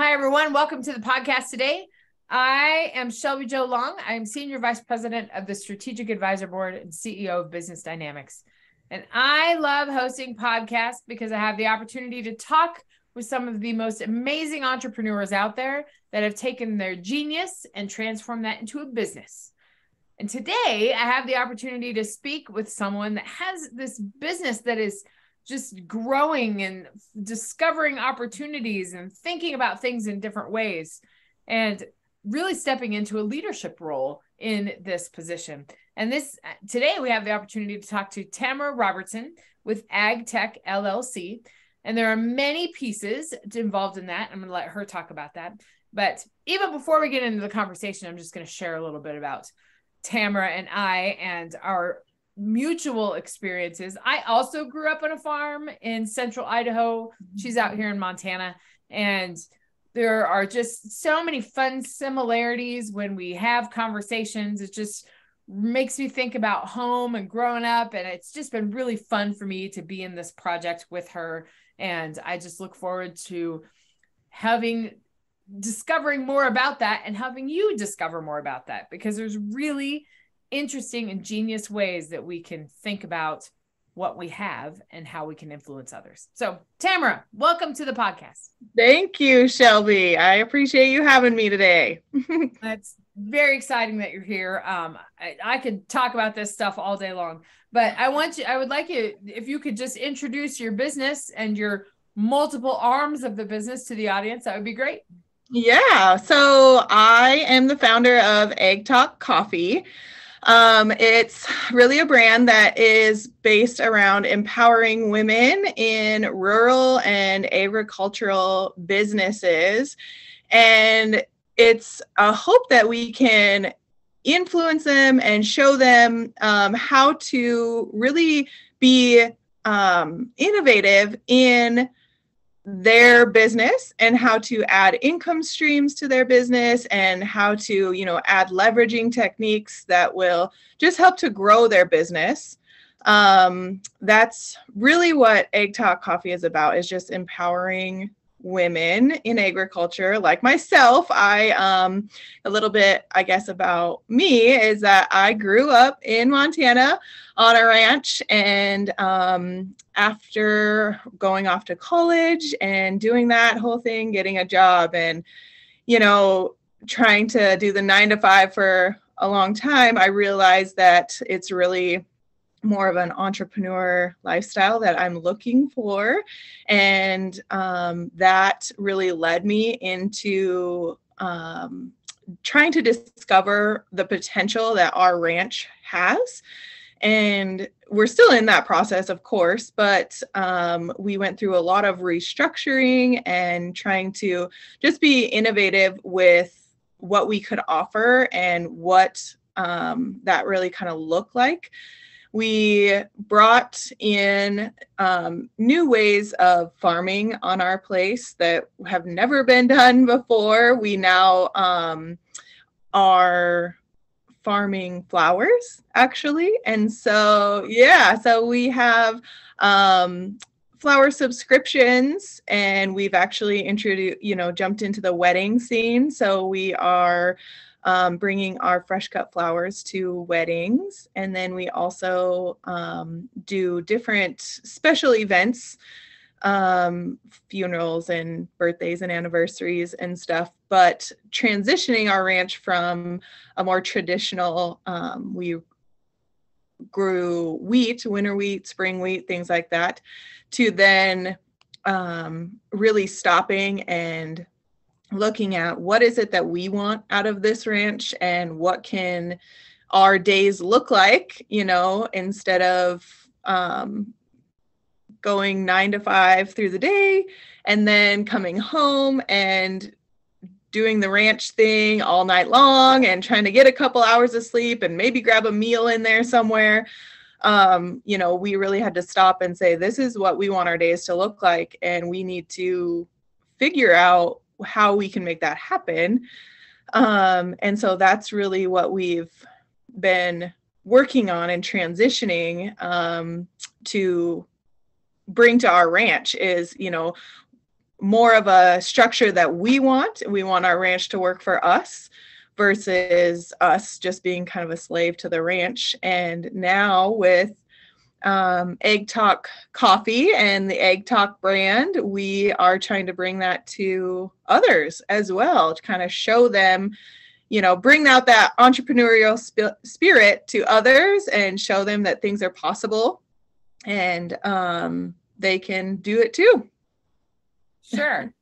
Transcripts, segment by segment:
Hi, everyone. Welcome to the podcast today. I am Shelby Jo Long. I'm Senior Vice President of the Strategic Advisor Board and CEO of Business Dynamics. And I love hosting podcasts because I have the opportunity to talk with some of the most amazing entrepreneurs out there that have taken their genius and transformed that into a business. And today I have the opportunity to speak with someone that has this business that is just growing and discovering opportunities and thinking about things in different ways and really stepping into a leadership role in this position. And this today we have the opportunity to talk to Tamara Robertson with Ag Talk LLC. And there are many pieces involved in that. I'm going to let her talk about that. But even before we get into the conversation, I'm just going to share a little bit about Tamara and I and our mutual experiences. I also grew up on a farm in central Idaho. Mm-hmm. She's out here in Montana. And there are just so many fun similarities when we have conversations. It just makes me think about home and growing up. And it's just been really fun for me to be in this project with her. And I just look forward to having discovering more about that and helping you discover more about that because there's really interesting and genius ways that we can think about what we have and how we can influence others. So, Tamara, welcome to the podcast. Thank you, Shelby. I appreciate you having me today. That's very exciting that you're here. Um, I, I could talk about this stuff all day long, but I want you, I would like you, if you could just introduce your business and your multiple arms of the business to the audience, that would be great. Yeah. So I am the founder of Ag Talk Coffee. Um, it's really a brand that is based around empowering women in rural and agricultural businesses. And it's a hope that we can influence them and show them um, how to really be um, innovative in their business and how to add income streams to their business and how to you know add leveraging techniques that will just help to grow their business. Um, that's really what ag talk coffee is about is just empowering women in agriculture like myself i um a little bit i guess about me is that i grew up in montana on a ranch and um after going off to college and doing that whole thing getting a job and you know trying to do the 9 to 5 for a long time i realized that it's really more of an entrepreneur lifestyle that I'm looking for. And um, that really led me into um, trying to discover the potential that our ranch has. And we're still in that process, of course, but um, we went through a lot of restructuring and trying to just be innovative with what we could offer and what um, that really kind of looked like we brought in um, new ways of farming on our place that have never been done before. We now um, are farming flowers actually and so yeah so we have um, flower subscriptions and we've actually introduced you know jumped into the wedding scene so we are um, bringing our fresh cut flowers to weddings. And then we also um, do different special events, um, funerals and birthdays and anniversaries and stuff. But transitioning our ranch from a more traditional, um, we grew wheat, winter wheat, spring wheat, things like that, to then um, really stopping and looking at what is it that we want out of this ranch and what can our days look like you know instead of um, going nine to five through the day and then coming home and doing the ranch thing all night long and trying to get a couple hours of sleep and maybe grab a meal in there somewhere. Um, you know we really had to stop and say this is what we want our days to look like and we need to figure out how we can make that happen. Um, and so that's really what we've been working on and transitioning um, to bring to our ranch is, you know, more of a structure that we want. We want our ranch to work for us versus us just being kind of a slave to the ranch. And now with um, Ag Talk Coffee and the Ag Talk brand, we are trying to bring that to others as well to kind of show them, you know, bring out that entrepreneurial sp- spirit to others and show them that things are possible and um, they can do it too. Sure.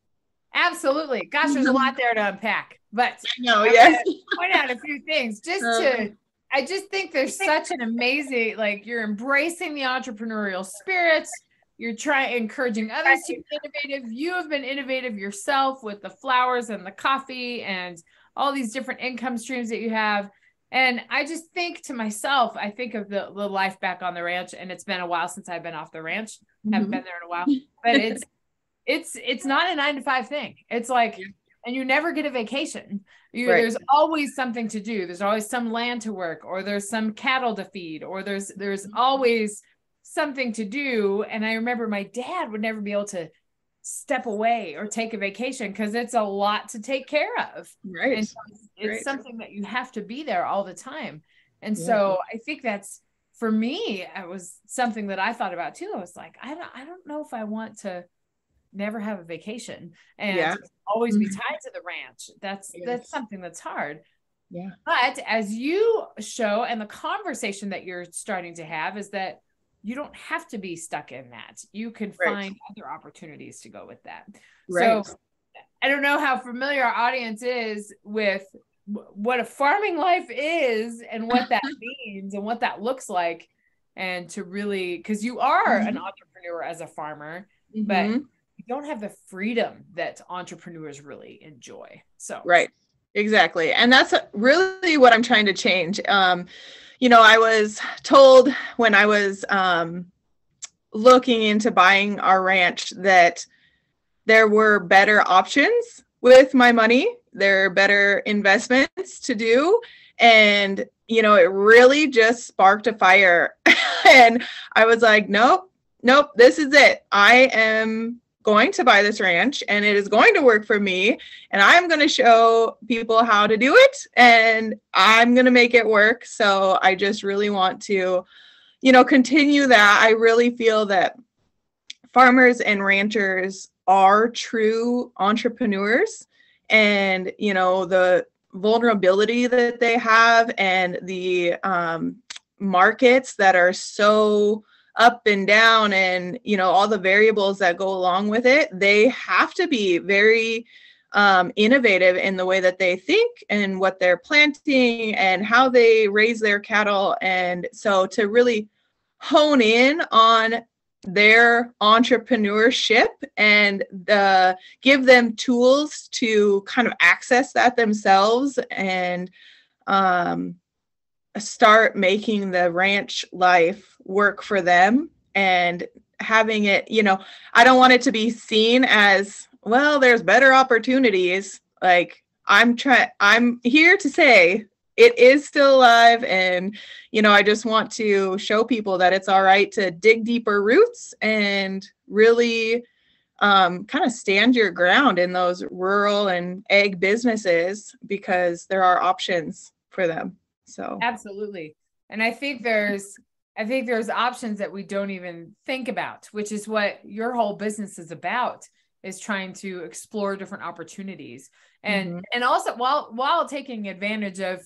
Absolutely. Gosh, there's a lot there to unpack. But no, yes. Point out a few things just to um, I just think there's such an amazing, like you're embracing the entrepreneurial spirit. You're trying encouraging others to be innovative. You have been innovative yourself with the flowers and the coffee and all these different income streams that you have. And I just think to myself, I think of the, the life back on the ranch, and it's been a while since I've been off the ranch. Mm-hmm. Haven't been there in a while, but it's it's it's not a nine to five thing. It's like and you never get a vacation. You, right. There's always something to do. There's always some land to work, or there's some cattle to feed, or there's there's mm-hmm. always something to do. And I remember my dad would never be able to step away or take a vacation because it's a lot to take care of. Right. And it's right. something that you have to be there all the time. And yeah. so I think that's for me, it was something that I thought about too. I was like, I don't I don't know if I want to never have a vacation and yeah. always be mm-hmm. tied to the ranch. That's yes. that's something that's hard. Yeah. But as you show and the conversation that you're starting to have is that you don't have to be stuck in that. You can right. find other opportunities to go with that. Right. So I don't know how familiar our audience is with what a farming life is and what that means and what that looks like and to really because you are mm-hmm. an entrepreneur as a farmer mm-hmm. but don't have the freedom that entrepreneurs really enjoy. So, right. Exactly. And that's really what I'm trying to change. Um, you know, I was told when I was um, looking into buying our ranch that there were better options with my money, there are better investments to do. And, you know, it really just sparked a fire. and I was like, nope, nope, this is it. I am going to buy this ranch and it is going to work for me and i'm going to show people how to do it and i'm going to make it work. So i just really want to you know continue that. I really feel that farmers and ranchers are true entrepreneurs and you know the vulnerability that they have and the um, markets that are so up and down and you know all the variables that go along with it they have to be very um, innovative in the way that they think and what they're planting and how they raise their cattle. And so to really hone in on their entrepreneurship and the, give them tools to kind of access that themselves and um, start making the ranch life work for them and having it, you know, I don't want it to be seen as, well, there's better opportunities. Like I'm trying, I'm here to say it is still alive. And, you know, I just want to show people that it's all right to dig deeper roots and really um, kind of stand your ground in those rural and ag businesses because there are options for them. So absolutely. And I think there's I think there's options that we don't even think about, which is what your whole business is about is trying to explore different opportunities and mm-hmm. and also while while taking advantage of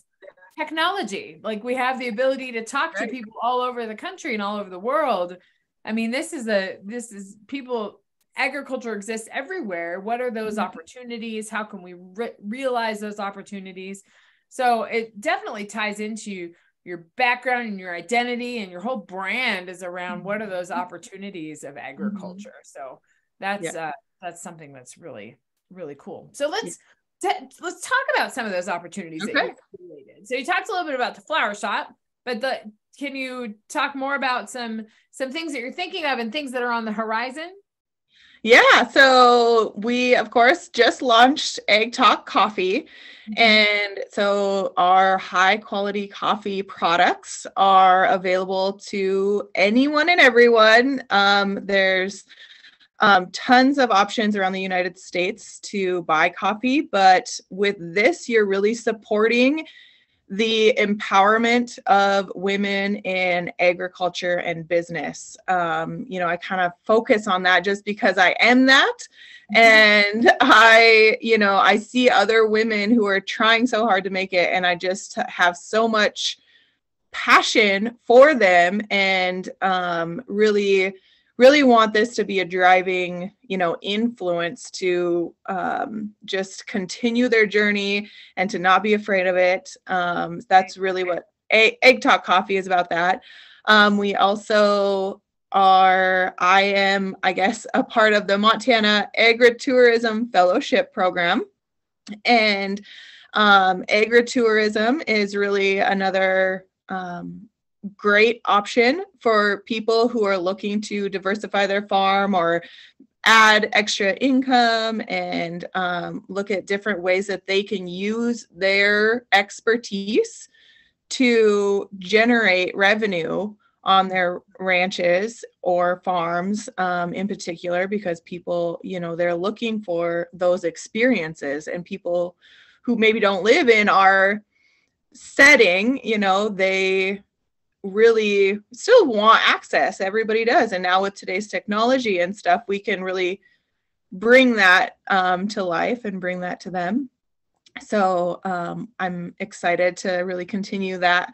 technology like we have the ability to talk right. to people all over the country and all over the world i mean this is a this is people agriculture exists everywhere what are those mm-hmm. opportunities how can we re- realize those opportunities so it definitely ties into your background and your identity and your whole brand is around what are those mm-hmm. opportunities of mm-hmm. agriculture. So that's yeah. uh that's something that's really really cool. So let's yeah. t- let's talk about some of those opportunities okay. that you created. So you talked a little bit about the flower shop, but the can you talk more about some some things that you're thinking of and things that are on the horizon? Yeah, so we of course just launched Egg Talk Coffee. Mm-hmm. And so our high quality coffee products are available to anyone and everyone. Um, there's um, tons of options around the United States to buy coffee, but with this, you're really supporting the empowerment of women in agriculture and business. Um, you know, I kind of focus on that just because I am that. And I, you know, I see other women who are trying so hard to make it, and I just have so much passion for them and um, really really want this to be a driving you know influence to um, just continue their journey and to not be afraid of it. Um, that's really what ag talk coffee is about that. Um, we also are i am i guess a part of the montana agritourism fellowship program. And um, agritourism is really another um, great option for people who are looking to diversify their farm or add extra income and um, look at different ways that they can use their expertise to generate revenue on their ranches or farms um, in particular because people you know they're looking for those experiences and people who maybe don't live in our setting you know they really still want access. Everybody does. And now with today's technology and stuff, we can really bring that um, to life and bring that to them. So um, I'm excited to really continue that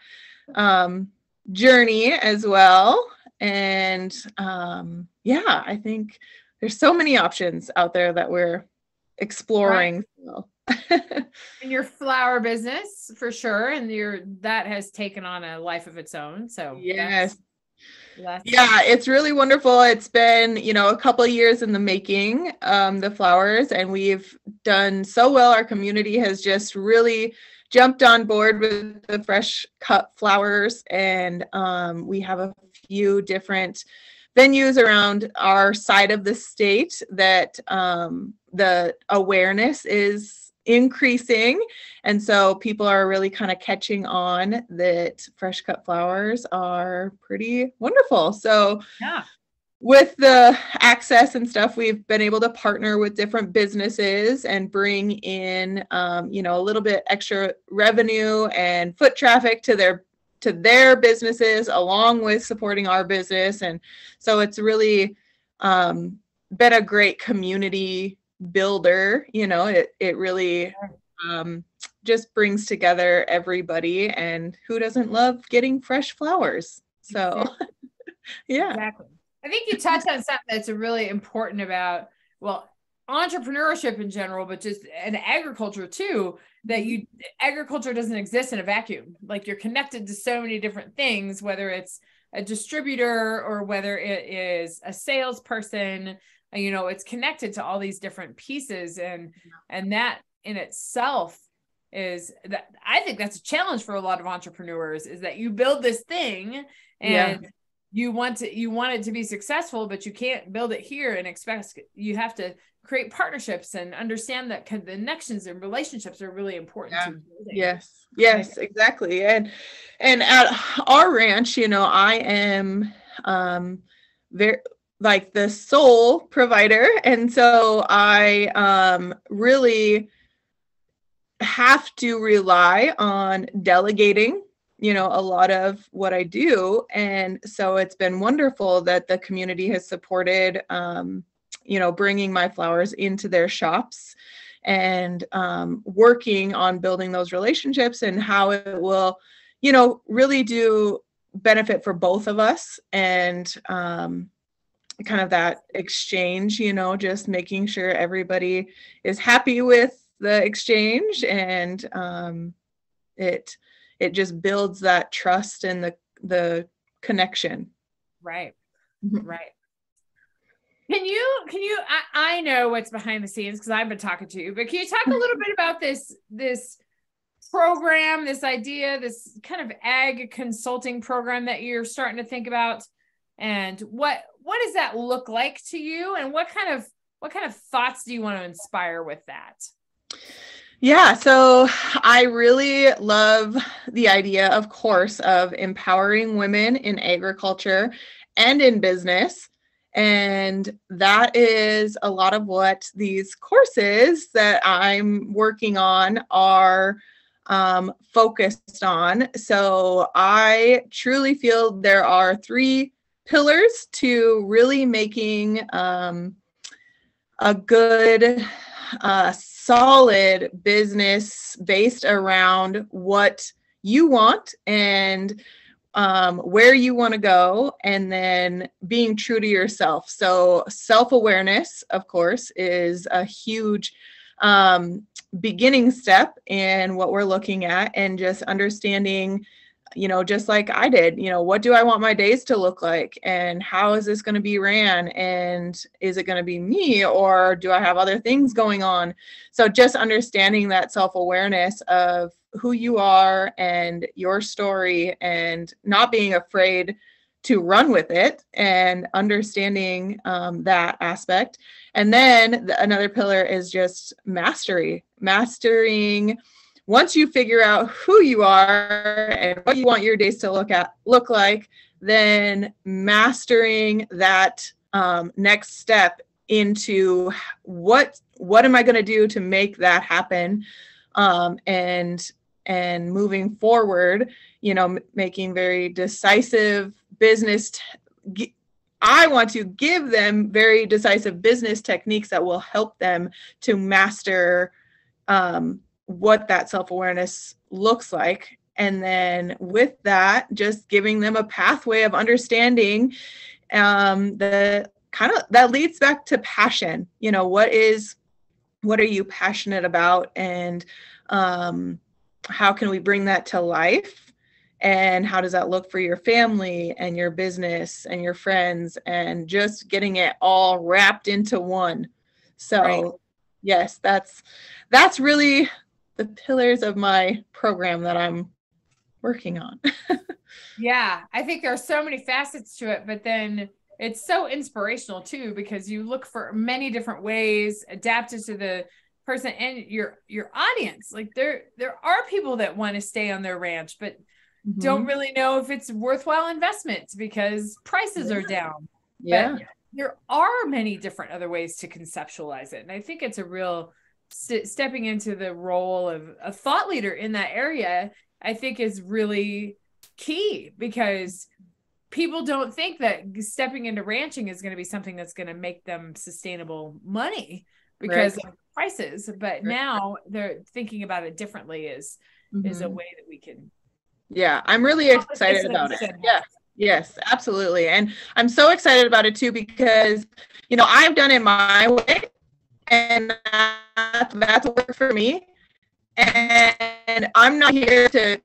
um, journey as well. And um, yeah, I think there's so many options out there that we're exploring. Right. in your flower business for sure and your that has taken on a life of its own so yes. yeah it's really wonderful. It's been you know a couple years in the making um the flowers and we've done so well. Our community has just really jumped on board with the fresh cut flowers and um, we have a few different venues around our side of the state that um, the awareness is increasing. And so people are really kind of catching on that fresh cut flowers are pretty wonderful. So, yeah. With the access and stuff, we've been able to partner with different businesses and bring in, um, you know, a little bit extra revenue and foot traffic to their to their businesses, along with supporting our business. And so it's really um, been a great community builder you know it it really um, just brings together everybody and who doesn't love getting fresh flowers? So yeah. Exactly. I think you touched on something that's really important about well entrepreneurship in general but just and agriculture too that you agriculture doesn't exist in a vacuum. Like you're connected to so many different things whether it's a distributor or whether it is a salesperson you know it's connected to all these different pieces and and that in itself is that i think that's a challenge for a lot of entrepreneurs is that you build this thing and yeah. you want to you want it to be successful but you can't build it here and expect you have to create partnerships and understand that connections and relationships are really important yeah. yes. Yes exactly. And and at our ranch you know i am um very like the sole provider. And so i um really have to rely on delegating you know a lot of what i do. And so it's been wonderful that the community has supported um you know bringing my flowers into their shops and um, working on building those relationships and how it will you know really do benefit for both of us and um, kind of that exchange, you know, just making sure everybody is happy with the exchange and um, it it just builds that trust and the the connection. Right. Mm-hmm. Right. Can you can you I, I know what's behind the scenes because I've been talking to you, but can you talk a little bit about this this program, this idea, this kind of ag consulting program that you're starting to think about? And what what does that look like to you? And what kind of what kind of thoughts do you want to inspire with that? Yeah, so I really love the idea, of course, of empowering women in agriculture and in business. And that is a lot of what these courses that I'm working on are um, focused on. So I truly feel there are three pillars to really making um, a good, uh, solid business based around what you want and um, where you want to go, and then being true to yourself. So, self awareness, of course, is a huge um, beginning step in what we're looking at, and just understanding you know, just like I did, you know, what do I want my days to look like and how is this going to be ran and is it going to be me or do I have other things going on? So just understanding that self-awareness of who you are and your story and not being afraid to run with it and understanding um, that aspect. And then the, another pillar is just mastery, mastering once you figure out who you are and what you want your days to look at look like then mastering that um, next step into what what am i going to do to make that happen um, and and moving forward you know m- making very decisive business I want to give them very decisive business techniques that will help them to master um, what that self awareness looks like. And then with that, just giving them a pathway of understanding um, the kind of that leads back to passion. You know, what is, what are you passionate about? And um, how can we bring that to life? and how does that look for your family and your business and your friends and just getting it all wrapped into one so right. yes that's that's really the pillars of my program that I'm working on. yeah, I think there are so many facets to it, but then it's so inspirational too because you look for many different ways adapted to the person and your your audience. Like there there are people that want to stay on their ranch but mm-hmm. don't really know if it's worthwhile investment because prices yeah. are down. Yeah. But there are many different other ways to conceptualize it and I think it's a real st- stepping into the role of a thought leader in that area, I think is really key because people don't think that stepping into ranching is going to be something that's going to make them sustainable money because right. of prices but right. now they're thinking about it differently is mm-hmm. is a mm-hmm. way that we can yeah i'm really excited about it yeah yes absolutely and i'm so excited about it too because you know i've done it my way and that, that's work for me. And I'm not here to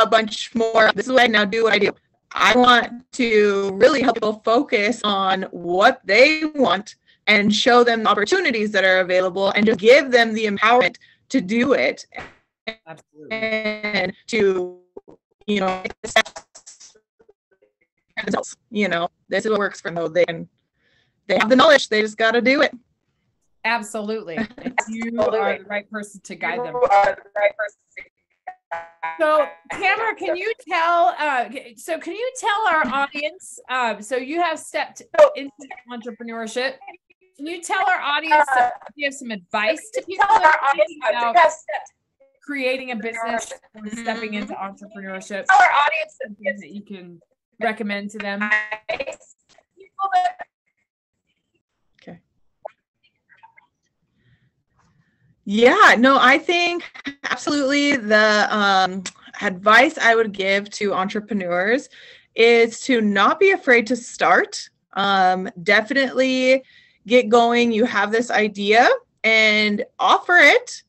a bunch more. This is what I now do what I do. I want to really help people focus on what they want and show them the opportunities that are available and just give them the empowerment to do it Absolutely. and to you know you know this is what works for them they can they have the knowledge. They just got to do it. Absolutely. you are the right person to guide them. So, Tamara, can you tell? Uh, so, can you tell our audience? Uh, so, you have stepped into entrepreneurship. Can you tell our audience that you have some advice to people about creating a business or stepping into entrepreneurship? Tell our audience that you can recommend to them. Yeah, no, I think absolutely the um, advice I would give to entrepreneurs is to not be afraid to start. Um, definitely get going. You have this idea and offer it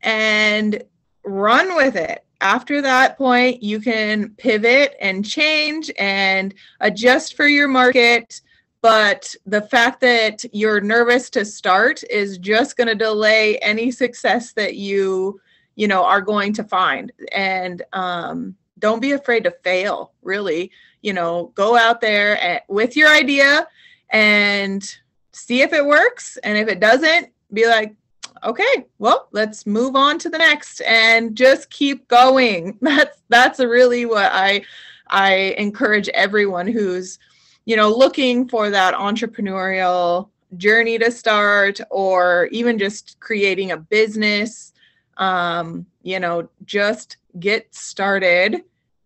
and run with it. After that point, you can pivot and change and adjust for your market but the fact that you're nervous to start is just going to delay any success that you you know are going to find. And um, don't be afraid to fail really. You know go out there with your idea and see if it works. And if it doesn't be like okay well let's move on to the next and just keep going. That's that's really what i I encourage everyone who's, you know, looking for that entrepreneurial journey to start or even just creating a business, um, you know, just get started,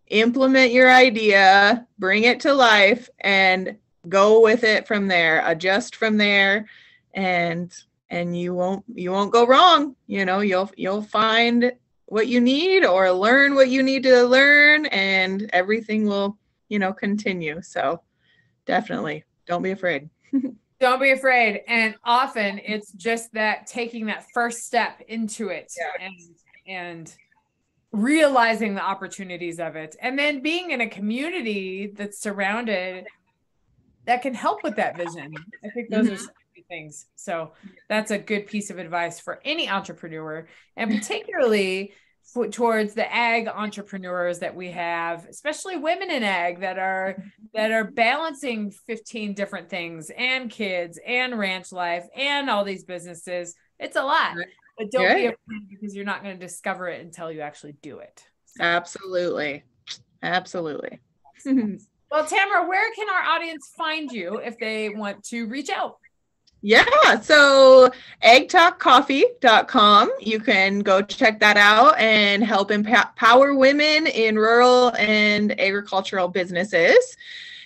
implement your idea, bring it to life, and go with it from there, adjust from there, and and you won't you won't go wrong. You know you'll you'll find what you need or learn what you need to learn and everything will you know continue. So definitely don't be afraid don't be afraid and often it's just that taking that first step into it yeah. and and realizing the opportunities of it and then being in a community that's surrounded that can help with that vision i think those mm-hmm. are things. So that's a good piece of advice for any entrepreneur, and particularly for, towards the ag entrepreneurs that we have, especially women in ag that are that are balancing 15 different things and kids and ranch life and all these businesses. It's a lot. But don't be afraid because you're not going to discover it until you actually do it. So. Absolutely. Absolutely. well, Tamara, where can our audience find you if they want to reach out? Yeah, so agtalkcoffee.com. You can go check that out and help empower women in rural and agricultural businesses.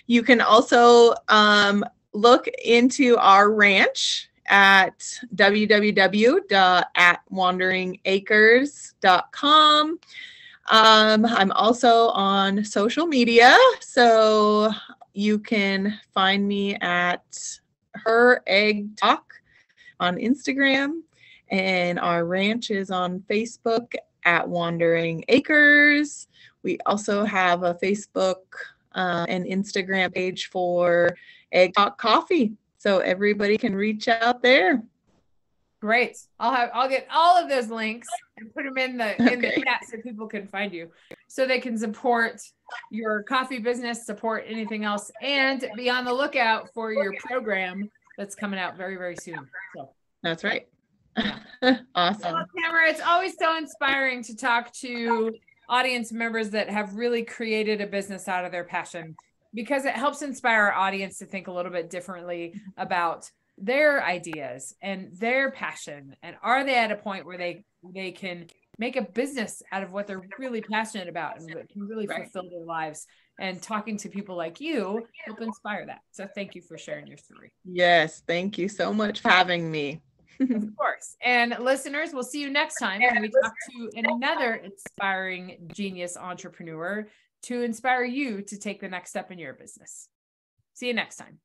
You can also um, look into our ranch at www.atwanderingacres.com. Um, I'm also on social media, so you can find me at her ag talk on Instagram, and our ranch is on Facebook at Wandering Acres. We also have a Facebook uh, and Instagram page for Ag Talk Coffee, so everybody can reach out there. Great. I'll have I'll get all of those links and put them in the in okay. the chat so people can find you, so they can support your coffee business, support anything else, and be on the lookout for your program that's coming out very very soon. So that's right. Yeah. awesome. Well, Tamara, it's always so inspiring to talk to audience members that have really created a business out of their passion because it helps inspire our audience to think a little bit differently about their ideas and their passion and are they at a point where they they can make a business out of what they're really passionate about and can really right. fulfill their lives? And talking to people like you help inspire that. So thank you for sharing your story. Yes thank you so much for having me. Of course. And listeners we'll see you next time when we talk to another inspiring genius entrepreneur to inspire you to take the next step in your business. See you next time